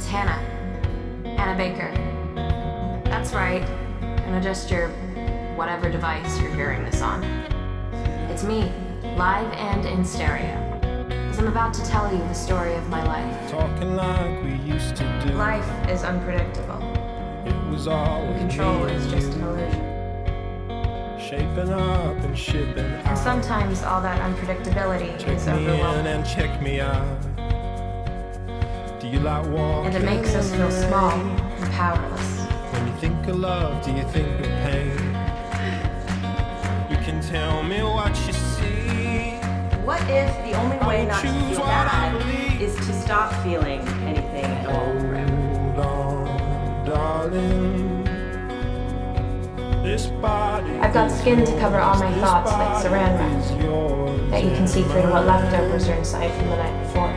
It's Hannah. Hannah Baker. That's right. And adjust your whatever device you're hearing this on. It's me, live and in stereo. As I'm about to tell you the story of my life. Talking like we used to do. Life is unpredictable. It was all control is just an illusion. shaping up and shipping And sometimes all that unpredictability Check is me in overwhelming. and check me out. And it makes us feel small and powerless. When you think of love, do you think of pain? You can tell me what you see. What if the only way not to feel bad is to stop feeling anything at all forever? Hold on, darling. This body I've got skin to cover all my thoughts like saran wrap, That you can see through to what leftovers are inside from the night before.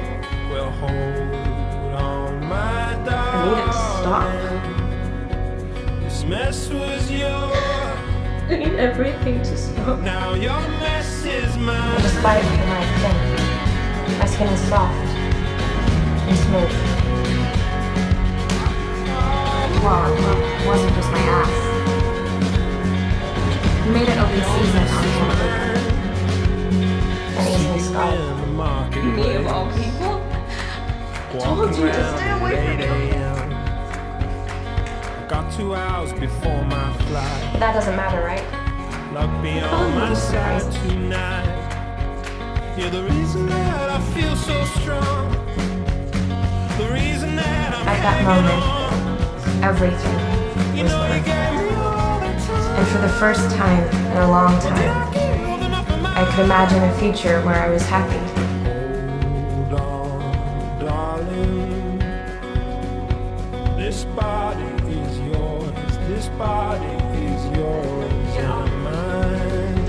Well, hold I need it to stop. This mess was yours. I need everything to stop. Now your mess is mine. despite being my thin, my skin is soft and smooth. Well, it wasn't just my ass. He made it open season on Baker. Easily scarred. The market Me of all people? told you to stay away from me. Got two hours before my flight. That doesn't matter, right? Luck be on my side tonight. You're the reason that I feel so strong. The reason that I'm At that moment, everything You was know you worth gave it. me all. And for the first time in a long time, I could imagine a future where I was happy. This body is yours. This body is yours and mine.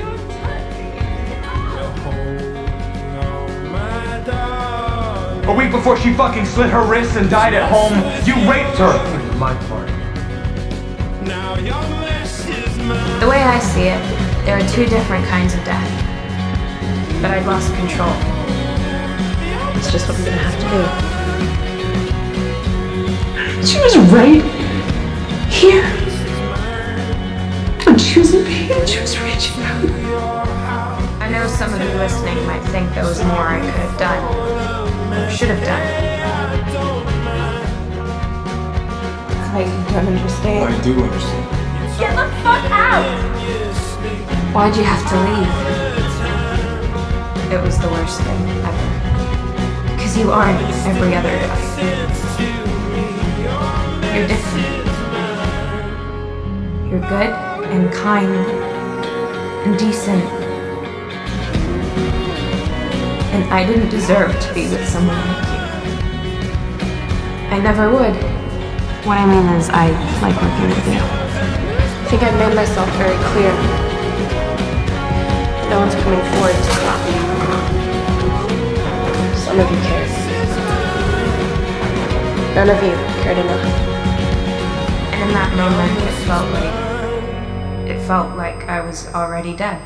Well, hold on, my darling. A week before she fucking slit her wrists and died at home, you raped her. My part. Now your mess is mine. The way I see it, there are two different kinds of death. But I'd lost control. It's just what I'm gonna have to do. She was right here. When she was in pain, she was reaching out. I know some of you listening might think there was more I could have done, or should have done. I don't understand. I do understand. Get the fuck out! Why'd you have to leave? It was the worst thing ever. Because you aren't every other guy. You're different. You're good and kind and decent. And I didn't deserve to be with someone like you. I never would. What I mean is, I like working with you. I think I've made myself very clear. No one's coming forward to stop me. Some of you cared. None of you cared enough. In that moment, it felt like it felt like I was already dead.